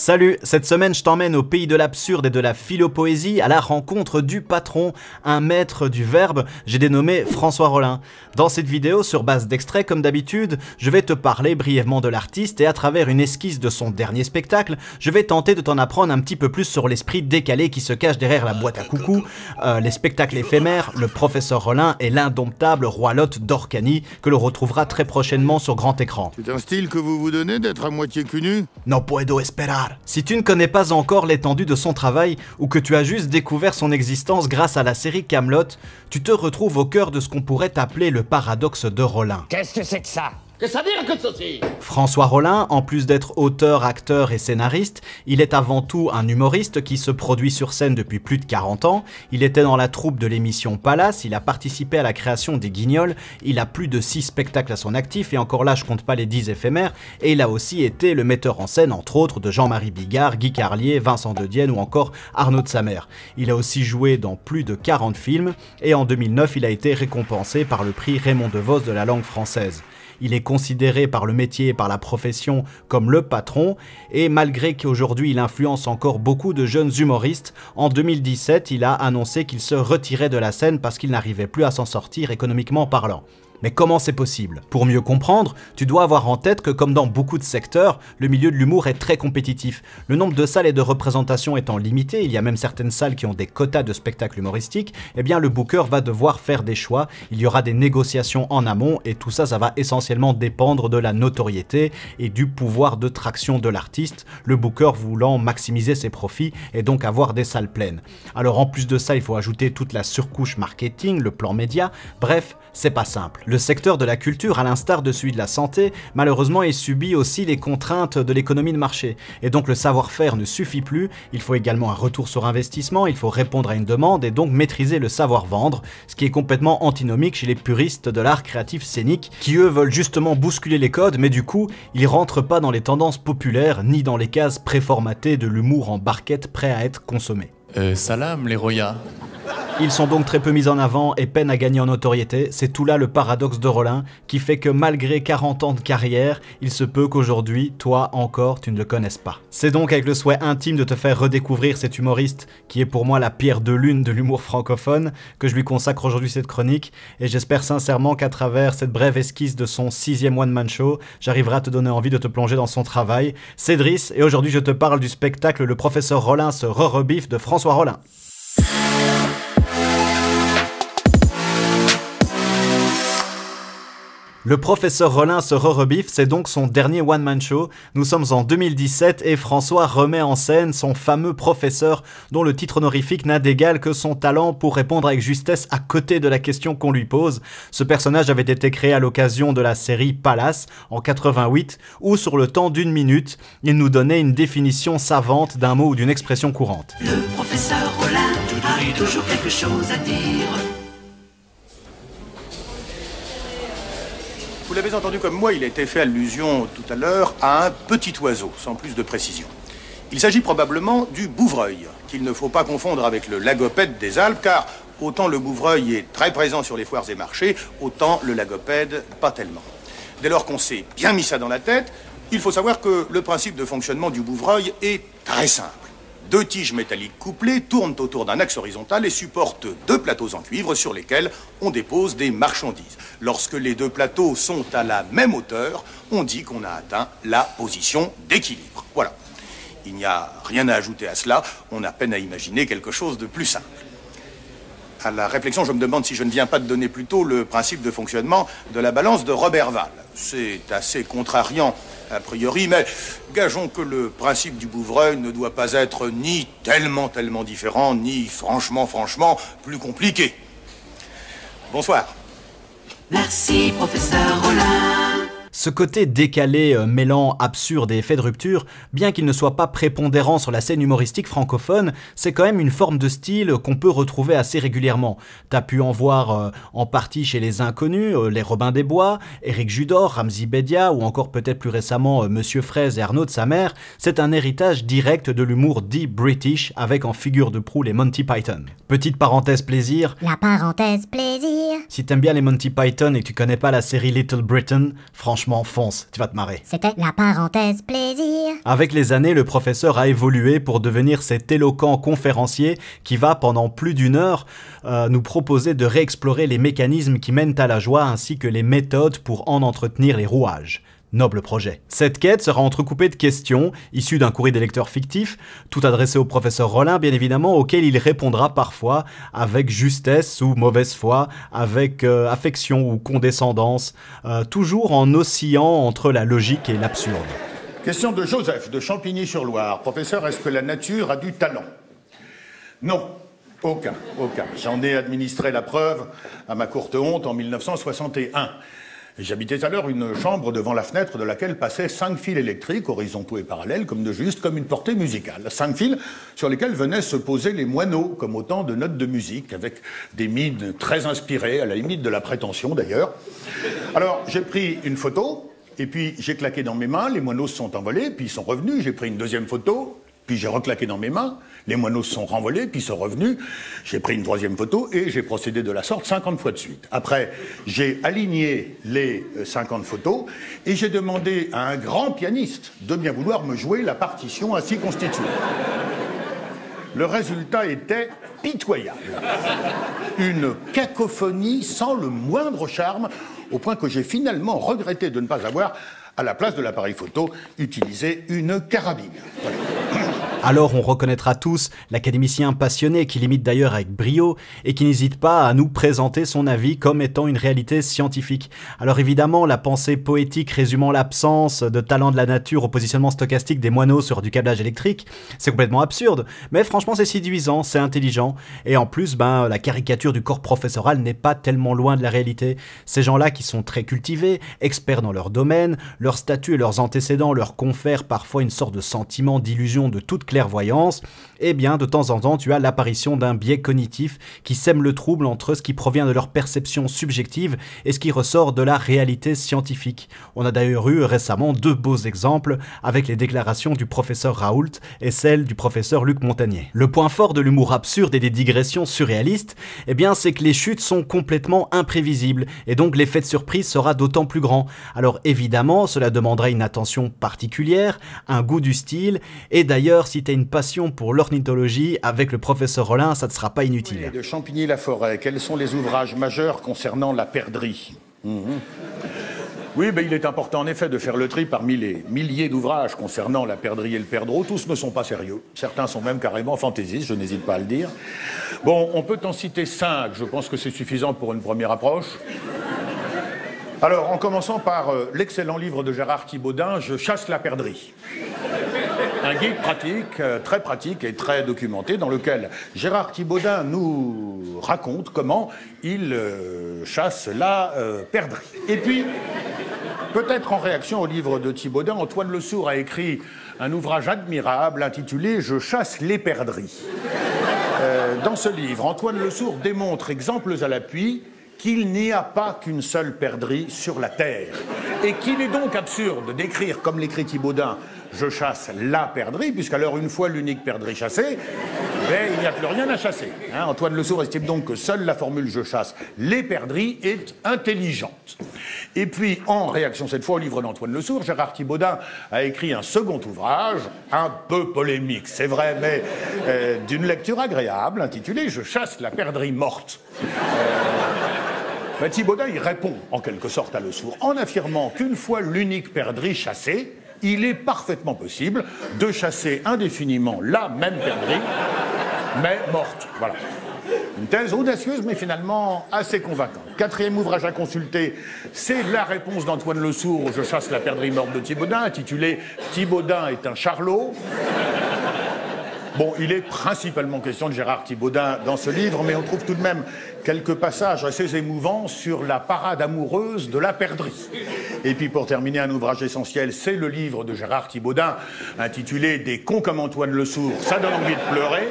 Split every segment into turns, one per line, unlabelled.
Salut, cette semaine je t'emmène au pays de l'absurde et de la philopoésie à la rencontre du patron, un maître du verbe, j'ai dénommé François Rollin. Dans cette vidéo, sur base d'extraits comme d'habitude, je vais te parler brièvement de l'artiste et à travers une esquisse de son dernier spectacle, je vais tenter de t'en apprendre un petit peu plus sur l'esprit décalé qui se cache derrière la boîte à coucou, euh, les spectacles éphémères, le professeur Rollin et l'indomptable roi Lot d'Orcani que l'on retrouvera très prochainement sur grand écran.
C'est un style que vous vous donnez d'être à moitié cul nu
Non puedo esperar. Si tu ne connais pas encore l'étendue de son travail ou que tu as juste découvert son existence grâce à la série Camelot, tu te retrouves au cœur de ce qu'on pourrait appeler le paradoxe de Rollin.
Qu'est-ce que c'est que ça?
François Rollin, en plus d'être auteur, acteur et scénariste, il est avant tout un humoriste qui se produit sur scène depuis plus de 40 ans. Il était dans la troupe de l'émission Palace, il a participé à la création des Guignols, il a plus de 6 spectacles à son actif et encore là je compte pas les 10 éphémères, et il a aussi été le metteur en scène entre autres de Jean-Marie Bigard, Guy Carlier, Vincent de Dienne ou encore Arnaud de Samer. Il a aussi joué dans plus de 40 films et en 2009 il a été récompensé par le prix Raymond DeVos de la langue française. Il est considéré par le métier et par la profession comme le patron, et malgré qu'aujourd'hui il influence encore beaucoup de jeunes humoristes, en 2017 il a annoncé qu'il se retirait de la scène parce qu'il n'arrivait plus à s'en sortir économiquement parlant. Mais comment c'est possible? Pour mieux comprendre, tu dois avoir en tête que comme dans beaucoup de secteurs, le milieu de l'humour est très compétitif. Le nombre de salles et de représentations étant limité, il y a même certaines salles qui ont des quotas de spectacles humoristiques, eh bien le booker va devoir faire des choix, il y aura des négociations en amont et tout ça, ça va essentiellement dépendre de la notoriété et du pouvoir de traction de l'artiste, le booker voulant maximiser ses profits et donc avoir des salles pleines. Alors en plus de ça, il faut ajouter toute la surcouche marketing, le plan média, bref, c'est pas simple. Le secteur de la culture, à l'instar de celui de la santé, malheureusement il subit aussi les contraintes de l'économie de marché. Et donc le savoir-faire ne suffit plus, il faut également un retour sur investissement, il faut répondre à une demande et donc maîtriser le savoir-vendre, ce qui est complètement antinomique chez les puristes de l'art créatif scénique, qui eux veulent justement bousculer les codes, mais du coup, ils rentrent pas dans les tendances populaires ni dans les cases préformatées de l'humour en barquette prêt à être consommé.
Euh, salam les Roya.
Ils sont donc très peu mis en avant et peinent à gagner en notoriété, c'est tout là le paradoxe de Rollin, qui fait que malgré 40 ans de carrière, il se peut qu'aujourd'hui, toi encore, tu ne le connaisses pas. C'est donc avec le souhait intime de te faire redécouvrir cet humoriste, qui est pour moi la pierre de lune de l'humour francophone, que je lui consacre aujourd'hui cette chronique, et j'espère sincèrement qu'à travers cette brève esquisse de son sixième one-man show, j'arriverai à te donner envie de te plonger dans son travail. C'est Driss, et aujourd'hui je te parle du spectacle Le professeur Rollin se re-rebiffe de François Rollin. Le professeur Rollin se re-rebiffe, c'est donc son dernier one-man show. Nous sommes en 2017 et François remet en scène son fameux professeur dont le titre honorifique n'a d'égal que son talent pour répondre avec justesse à côté de la question qu'on lui pose. Ce personnage avait été créé à l'occasion de la série Palace en 88 où sur le temps d'une minute, il nous donnait une définition savante d'un mot ou d'une expression courante.
Le professeur a toujours quelque chose à dire.
L'avez entendu comme moi, il a été fait allusion tout à l'heure à un petit oiseau, sans plus de précision. Il s'agit probablement du bouvreuil, qu'il ne faut pas confondre avec le lagopède des Alpes, car autant le bouvreuil est très présent sur les foires et marchés, autant le lagopède pas tellement. Dès lors qu'on s'est bien mis ça dans la tête, il faut savoir que le principe de fonctionnement du bouvreuil est très simple. Deux tiges métalliques couplées tournent autour d'un axe horizontal et supportent deux plateaux en cuivre sur lesquels on dépose des marchandises. Lorsque les deux plateaux sont à la même hauteur, on dit qu'on a atteint la position d'équilibre. Voilà. Il n'y a rien à ajouter à cela, on a peine à imaginer quelque chose de plus simple. À la réflexion, je me demande si je ne viens pas de donner plutôt le principe de fonctionnement de la balance de Robert Val. C'est assez contrariant a priori, mais gageons que le principe du bouvreuil ne doit pas être ni tellement, tellement différent, ni franchement, franchement plus compliqué. Bonsoir.
Merci, professeur Rollin.
Ce côté décalé, euh, mêlant absurde et effet de rupture, bien qu'il ne soit pas prépondérant sur la scène humoristique francophone, c'est quand même une forme de style qu'on peut retrouver assez régulièrement. T'as pu en voir euh, en partie chez les inconnus, euh, les Robins des Bois, Éric Judor, Ramzi Bedia ou encore peut-être plus récemment Monsieur Fraise et Arnaud de sa mère. C'est un héritage direct de l'humour dit British avec en figure de proue les Monty Python. Petite parenthèse plaisir.
La parenthèse plaisir.
Si t'aimes bien les Monty Python et que tu connais pas la série Little Britain, franchement fonce, tu vas te marrer.
C'était la parenthèse plaisir.
Avec les années, le professeur a évolué pour devenir cet éloquent conférencier qui va pendant plus d'une heure euh, nous proposer de réexplorer les mécanismes qui mènent à la joie ainsi que les méthodes pour en entretenir les rouages. Noble projet. Cette quête sera entrecoupée de questions, issues d'un courrier des lecteurs fictif, tout adressé au professeur Rollin bien évidemment, auquel il répondra parfois avec justesse ou mauvaise foi, avec euh, affection ou condescendance, euh, toujours en oscillant entre la logique et l'absurde.
Question de Joseph de Champigny-sur-Loire. Professeur, est-ce que la nature a du talent? Non, aucun, aucun. J'en ai administré la preuve à ma courte honte en 1961. J'habitais alors une chambre devant la fenêtre de laquelle passaient cinq fils électriques, horizontaux et parallèles, comme de juste, comme une portée musicale. Cinq fils sur lesquels venaient se poser les moineaux, comme autant de notes de musique, avec des mines très inspirées, à la limite de la prétention d'ailleurs. Alors, j'ai pris une photo, et puis j'ai claqué dans mes mains, les moineaux se sont envolés, puis ils sont revenus, j'ai pris une deuxième photo, puis j'ai reclaqué dans mes mains, les moineaux se sont renvolés, puis sont revenus. J'ai pris une troisième photo et j'ai procédé de la sorte 50 fois de suite. Après, j'ai aligné les 50 euh, photos et j'ai demandé à un grand pianiste de bien vouloir me jouer la partition ainsi constituée. Le résultat était pitoyable. Une cacophonie sans le moindre charme, au point que j'ai finalement regretté de ne pas avoir, à la place de l'appareil photo, utilisé une carabine.
Alors on reconnaîtra tous l'académicien passionné qui limite d'ailleurs avec brio et qui n'hésite pas à nous présenter son avis comme étant une réalité scientifique. Alors évidemment, la pensée poétique résumant l'absence de talent de la nature au positionnement stochastique des moineaux sur du câblage électrique, c'est complètement absurde, mais franchement c'est séduisant, c'est intelligent, et en plus, ben, la caricature du corps professoral n'est pas tellement loin de la réalité. Ces gens-là qui sont très cultivés, experts dans leur domaine, leur statut et leurs antécédents leur confèrent parfois une sorte de sentiment d'illusion de toute clairvoyance, eh bien de temps en temps tu as l'apparition d'un biais cognitif qui sème le trouble entre ce qui provient de leur perception subjective et ce qui ressort de la réalité scientifique. On a d'ailleurs eu récemment deux beaux exemples avec les déclarations du professeur Raoult et celles du professeur Luc Montagnier. Le point fort de l'humour absurde et des digressions surréalistes, eh bien c'est que les chutes sont complètement imprévisibles et donc l'effet de surprise sera d'autant plus grand. Alors évidemment, cela demandera une attention particulière, un goût du style et d'ailleurs si tu as une passion pour l'ornithologie, avec le professeur Rollin, ça ne sera pas inutile.
de Champigny-la-Forêt, quels sont les ouvrages majeurs concernant la perdrix mhm. Oui, ben, il est important en effet de faire le tri parmi les milliers d'ouvrages concernant la perdrix et le perdreau. Tous ne sont pas sérieux. Certains sont même carrément fantaisistes, je n'hésite pas à le dire. Bon, on peut en citer cinq. Je pense que c'est suffisant pour une première approche. Alors, en commençant par euh, l'excellent livre de Gérard Thibaudin, Je chasse la perdrix un guide pratique, euh, très pratique et très documenté, dans lequel Gérard Thibaudin nous raconte comment il euh, chasse la euh, perdrix. Et puis, peut-être en réaction au livre de Thibaudin, Antoine Le Sourd a écrit un ouvrage admirable intitulé Je chasse les perdrix. dans ce livre, Antoine Le Sourd démontre, exemples à l'appui, qu'il n'y a pas qu'une seule perdrix sur la Terre, et qu'il est donc absurde d'écrire, comme l'écrit Thibaudin, je chasse la perdrix, puisqu'alors une fois l'unique perdrix chassée, ben, il n'y a plus rien à chasser. Hein. Antoine Le Sourd estime donc que seule la formule je chasse les perdrix est intelligente. Et puis, en réaction cette fois au livre d'Antoine Le Sourd, Gérard Thibaudin a écrit un second ouvrage, un peu polémique, c'est vrai, mais euh, d'une lecture agréable, intitulé Je chasse la perdrix morte. Euh, ben, Thibaudin répond en quelque sorte à Le Sourd en affirmant qu'une fois l'unique perdrix chassée, il est parfaitement possible de chasser indéfiniment la même perdrix, mais morte. Voilà. Une thèse audacieuse, mais finalement assez convaincante. Quatrième ouvrage à consulter, c'est la réponse d'Antoine Le Sourd Je chasse la perdrix morte de Thibautin, intitulé Thibautin est un charlot. Bon, il est principalement question de Gérard Thibautin dans ce livre, mais on trouve tout de même quelques passages assez émouvants sur la parade amoureuse de la perdrix. Et puis pour terminer, un ouvrage essentiel, c'est le livre de Gérard Thibautin, intitulé Des cons comme Antoine Le Sourd, ça donne envie de pleurer.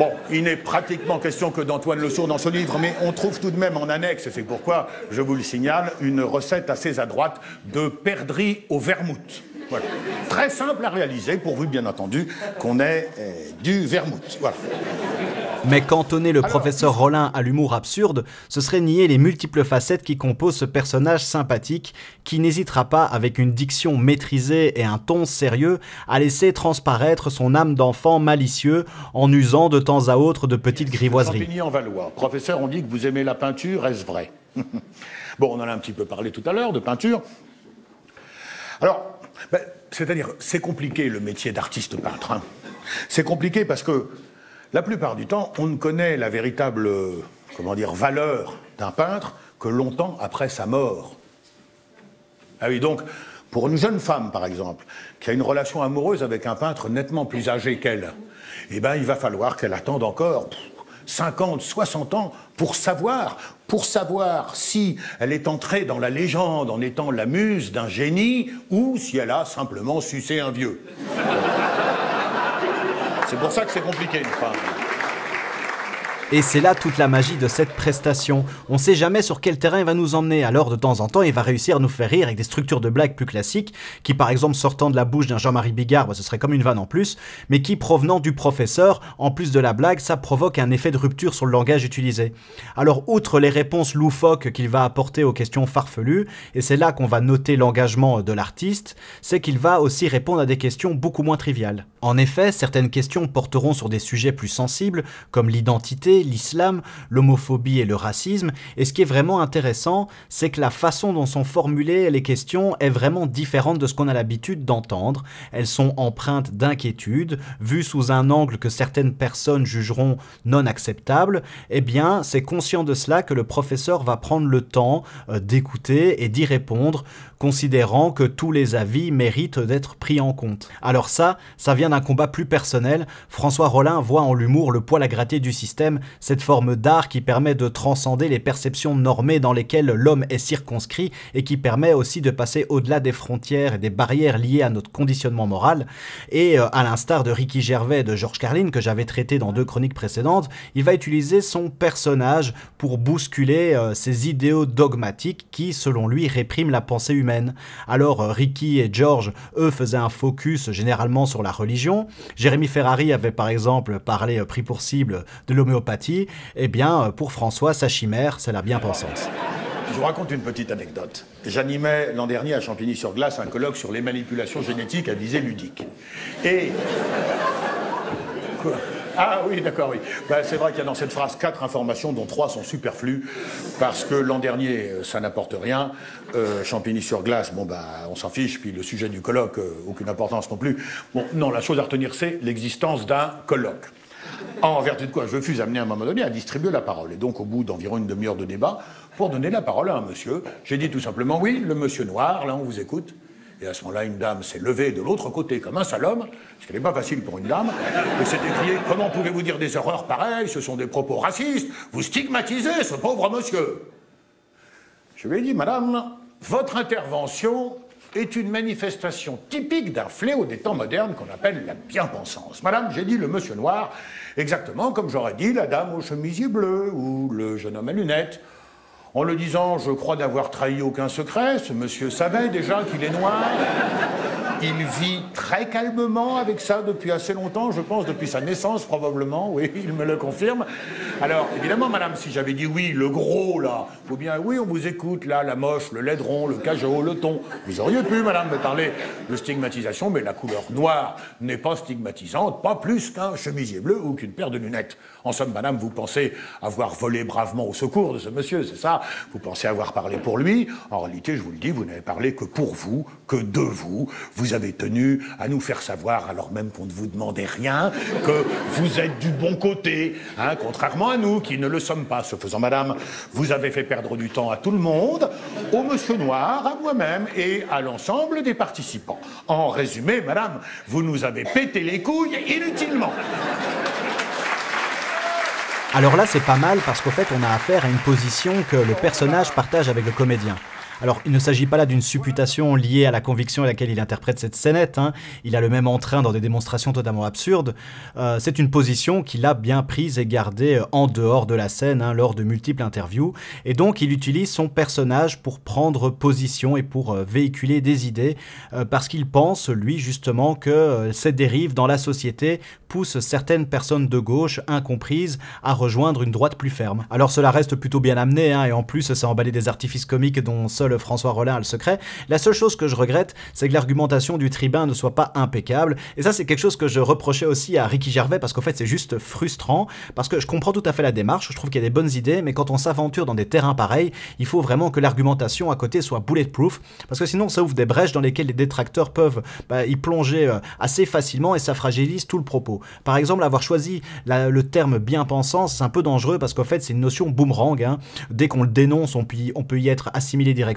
Bon, il n'est pratiquement question que d'Antoine Le Sourd dans ce livre, mais on trouve tout de même en annexe, et c'est pourquoi je vous le signale, une recette assez à droite de perdrix au vermouth. Voilà. Très simple à réaliser, pourvu bien entendu qu'on ait euh, du vermouth. Voilà.
Mais cantonner le professeur Rollin à l'humour absurde, ce serait nier les multiples facettes qui composent ce personnage sympathique qui n'hésitera pas, avec une diction maîtrisée et un ton sérieux, à laisser transparaître son âme d'enfant malicieux en usant de temps à autre de petites grivoiseries.
Champigny en Valois. Professeur, on dit que vous aimez la peinture, est-ce vrai? Bon, on en a un petit peu parlé tout à l'heure de peinture. Alors, ben, c'est-à-dire, c'est compliqué le métier d'artiste peintre. hein. C'est compliqué parce que la plupart du temps, on ne connaît la véritable, valeur d'un peintre que longtemps après sa mort. Ah oui, donc, pour une jeune femme, par exemple, qui a une relation amoureuse avec un peintre nettement plus âgé qu'elle, eh ben, il va falloir qu'elle attende encore 50, 60 ans pour savoir, pour savoir si elle est entrée dans la légende en étant la muse d'un génie ou si elle a simplement sucé un vieux. C'est pour ça que c'est compliqué, une femme.
Et c'est là toute la magie de cette prestation. On sait jamais sur quel terrain il va nous emmener, alors de temps en temps il va réussir à nous faire rire avec des structures de blagues plus classiques, qui par exemple sortant de la bouche d'un Jean-Marie Bigard, bah, ce serait comme une vanne en plus, mais qui provenant du professeur, en plus de la blague, ça provoque un effet de rupture sur le langage utilisé. Alors outre les réponses loufoques qu'il va apporter aux questions farfelues, et c'est là qu'on va noter l'engagement de l'artiste, c'est qu'il va aussi répondre à des questions beaucoup moins triviales. En effet, certaines questions porteront sur des sujets plus sensibles, comme l'identité, l'islam, l'homophobie et le racisme, et ce qui est vraiment intéressant, c'est que la façon dont sont formulées les questions est vraiment différente de ce qu'on a l'habitude d'entendre. Elles sont empreintes d'inquiétude, vues sous un angle que certaines personnes jugeront non acceptable, eh bien, c'est conscient de cela que le professeur va prendre le temps euh, d'écouter et d'y répondre, considérant que tous les avis méritent d'être pris en compte. Alors ça, ça vient d'un combat plus personnel. François Rollin voit en l'humour le poil à gratter du système, cette forme d'art qui permet de transcender les perceptions normées dans lesquelles l'homme est circonscrit et qui permet aussi de passer au-delà des frontières et des barrières liées à notre conditionnement moral. Et euh, à l'instar de Ricky Gervais et de George Carlin que j'avais traité dans deux chroniques précédentes, il va utiliser son personnage pour bousculer euh, ces idéaux dogmatiques qui, selon lui, répriment la pensée humaine. Alors euh, Ricky et George, eux, faisaient un focus généralement sur la religion. Jérémy Ferrari avait par exemple parlé, euh, pris pour cible, de l'homéopathie. Eh bien, euh, pour François, sa chimère, c'est la bien-pensance.
Je vous raconte une petite anecdote. J'animais l'an dernier à Champigny-sur-Glace un colloque sur les manipulations génétiques à visée ludique. Et. Quoi? Ah oui, d'accord, oui. Ben, c'est vrai qu'il y a dans cette phrase quatre informations, dont trois sont superflues, parce que l'an dernier, euh, ça n'apporte rien. Euh, Champigny-sur-Glace, bon, ben, on s'en fiche, puis le sujet du colloque, euh, aucune importance non plus. Bon, non, la chose à retenir, c'est l'existence d'un colloque. En vertu de quoi je fus amené à un moment donné à distribuer la parole. Et donc, au bout d'environ une demi-heure de débat, pour donner la parole à un monsieur, j'ai dit tout simplement Oui, le monsieur noir, là, on vous écoute. Et à ce moment-là, une dame s'est levée de l'autre côté comme un sale homme, ce qui n'est pas facile pour une dame, et s'est écriée Comment pouvez-vous dire des erreurs pareilles? Ce sont des propos racistes. Vous stigmatisez ce pauvre monsieur. Je lui ai dit Madame, votre intervention est une manifestation typique d'un fléau des temps modernes qu'on appelle la bien-pensance. Madame, j'ai dit le monsieur noir, exactement comme j'aurais dit la dame au chemisier bleu ou le jeune homme à lunettes. En le disant, je crois n'avoir trahi aucun secret. Ce monsieur savait déjà qu'il est noir. Il vit très calmement avec ça depuis assez longtemps, je pense, depuis sa naissance probablement. Oui, il me le confirme. Alors, évidemment, madame, si j'avais dit oui, le gros là, ou bien oui, on vous écoute là, la moche, le laidron, le cajot, le ton, vous auriez pu, madame, me parler de stigmatisation, mais la couleur noire n'est pas stigmatisante, pas plus qu'un chemisier bleu ou qu'une paire de lunettes. En somme, madame, vous pensez avoir volé bravement au secours de ce monsieur, c'est ça? Vous pensez avoir parlé pour lui? En réalité, je vous le dis, vous n'avez parlé que pour vous, que de vous. Vous avez tenu à nous faire savoir, alors même qu'on ne vous demandait rien, que vous êtes du bon côté, hein, contrairement à nous qui ne le sommes pas. Ce faisant, madame, vous avez fait perdre du temps à tout le monde, au monsieur noir, à moi-même et à l'ensemble des participants. En résumé, madame, vous nous avez pété les couilles inutilement.
Alors là, c'est pas mal parce qu'au fait, on a affaire à une position que le personnage partage avec le comédien. Alors, il ne s'agit pas là d'une supputation liée à la conviction à laquelle il interprète cette scénette. hein. Il a le même entrain dans des démonstrations totalement absurdes. Euh, c'est une position qu'il a bien prise et gardée euh, en dehors de la scène hein, lors de multiples interviews. Et donc, il utilise son personnage pour prendre position et pour euh, véhiculer des idées parce qu'il pense, lui, justement, que ces dérives dans la société poussent certaines personnes de gauche incomprises à rejoindre une droite plus ferme. Alors, cela reste plutôt bien amené hein, et en plus, ça emballé des artifices comiques dont seul François Rollin a le secret. La seule chose que je regrette, c'est que l'argumentation du tribun ne soit pas impeccable. Et ça, c'est quelque chose que je reprochais aussi à Ricky Gervais parce qu'en fait, c'est juste frustrant. Parce que je comprends tout à fait la démarche, je trouve qu'il y a des bonnes idées, mais quand on s'aventure dans des terrains pareils, il faut vraiment que l'argumentation à côté soit bulletproof. Parce que sinon, ça ouvre des brèches dans lesquelles les détracteurs peuvent bah, y plonger euh, assez facilement et ça fragilise tout le propos. Par exemple, avoir choisi le terme bien pensant, c'est un peu dangereux parce qu'en fait, c'est une notion boomerang. hein. Dès qu'on le dénonce, on peut, y, on peut y être assimilé directement.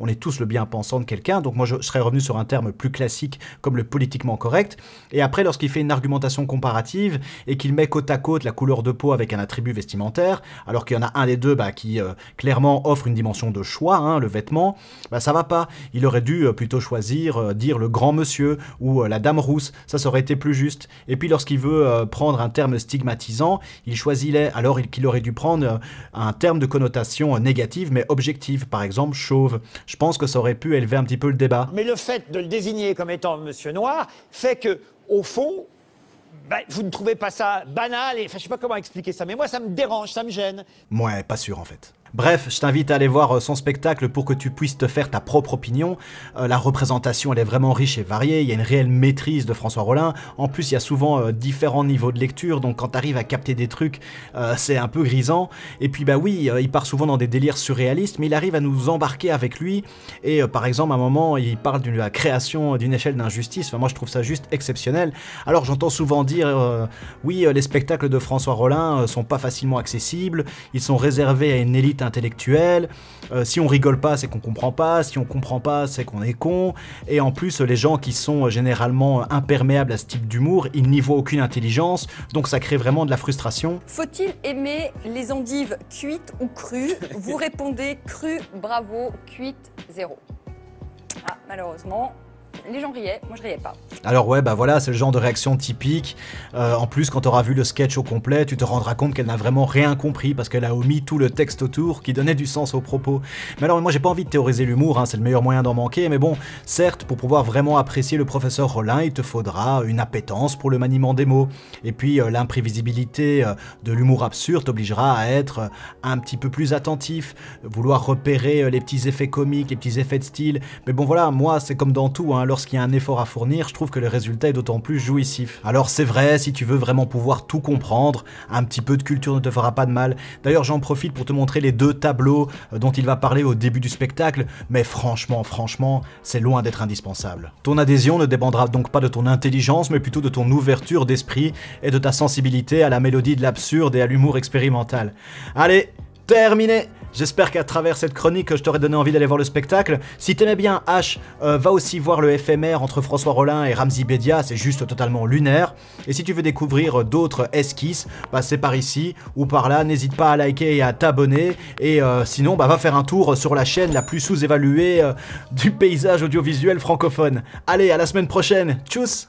On est tous le bien pensant de quelqu'un. Donc moi, je serais revenu sur un terme plus classique comme le politiquement correct. Et après, lorsqu'il fait une argumentation comparative et qu'il met côte à côte la couleur de peau avec un attribut vestimentaire, alors qu'il y en a un des deux bah, qui euh, clairement offre une dimension de choix, hein, le vêtement, bah, ça va pas. Il aurait dû euh, plutôt choisir, euh, dire le grand monsieur ou la dame rousse. Ça, ça aurait été plus juste. Et puis lorsqu'il veut prendre un terme stigmatisant, il choisit les, alors il- qu'il aurait dû prendre un terme de connotation négative mais objective, par exemple chauve. Je pense que ça aurait pu élever un petit peu le débat.
Mais le fait de le désigner comme étant Monsieur Noir fait que, au fond, bah, vous ne trouvez pas ça banal et enfin, je sais pas comment expliquer ça, mais moi ça me dérange, ça me gêne.
Ouais, pas sûr en fait. Bref, je t'invite à aller voir euh, son spectacle pour que tu puisses te faire ta propre opinion. Euh, la représentation, elle est vraiment riche et variée. Il y a une réelle maîtrise de François Rollin. En plus, il y a souvent euh, différents niveaux de lecture, donc quand tu arrives à capter des trucs, c'est un peu grisant. Et puis, bah oui, il part souvent dans des délires surréalistes, mais il arrive à nous embarquer avec lui. Et par exemple, à un moment, il parle de la création d'une échelle d'injustice. Enfin, moi, je trouve ça juste exceptionnel. Alors, j'entends souvent dire, oui, les spectacles de François Rollin sont pas facilement accessibles. Ils sont réservés à une élite intellectuelle. Euh, si on rigole pas, c'est qu'on comprend pas. Si on comprend pas, c'est qu'on est con. Et en plus, les gens qui sont généralement imperméables à ce type d'humour, ils n'y voient aucune intelligence. Donc ça crée vraiment de la frustration.
Faut-il aimer les endives cuites ou crues? Vous répondez cru, bravo, cuite, zéro. Ah, malheureusement, les gens riaient, moi je riais pas.
Alors ouais, bah voilà, c'est le genre de réaction typique. Euh, en plus, quand t'auras vu le sketch au complet, tu te rendras compte qu'elle n'a vraiment rien compris parce qu'elle a omis tout le texte autour qui donnait du sens aux propos. Mais alors, moi j'ai pas envie de théoriser l'humour, hein, c'est le meilleur moyen d'en manquer, mais bon, certes, pour pouvoir vraiment apprécier le professeur Rollin, il te faudra une appétence pour le maniement des mots. Et puis, euh, l'imprévisibilité euh, de l'humour absurde t'obligera à être un petit peu plus attentif, vouloir repérer les petits effets comiques, les petits effets de style. Mais bon voilà, moi c'est comme dans tout, hein, lorsqu'il y a un effort à fournir, je trouve que le résultat est d'autant plus jouissif. Alors c'est vrai, si tu veux vraiment pouvoir tout comprendre, un petit peu de culture ne te fera pas de mal. D'ailleurs j'en profite pour te montrer les deux tableaux euh, dont il va parler au début du spectacle, mais franchement, franchement, c'est loin d'être indispensable. Ton adhésion ne dépendra donc pas de ton intelligence, mais plutôt de ton ouverture d'esprit et de ta sensibilité à la mélodie de l'absurde et à l'humour expérimental. Allez, terminé J'espère qu'à travers cette chronique, je t'aurais donné envie d'aller voir le spectacle. Si t'aimais bien H, euh, va aussi voir le FMR entre François Rollin et Ramzi Bedia, c'est juste totalement lunaire. Et si tu veux découvrir d'autres esquisses, bah c'est par ici ou par là, n'hésite pas à liker et à t'abonner. Et euh, sinon, bah va faire un tour sur la chaîne la plus sous-évaluée euh, du paysage audiovisuel francophone. Allez, à la semaine prochaine, tchuss